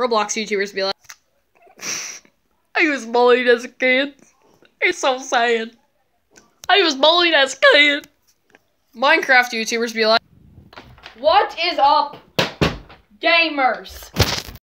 Roblox YouTubers be like, I was bullied as a kid. It's so sad. I was bullied as a kid. Minecraft YouTubers be like, What is up, gamers?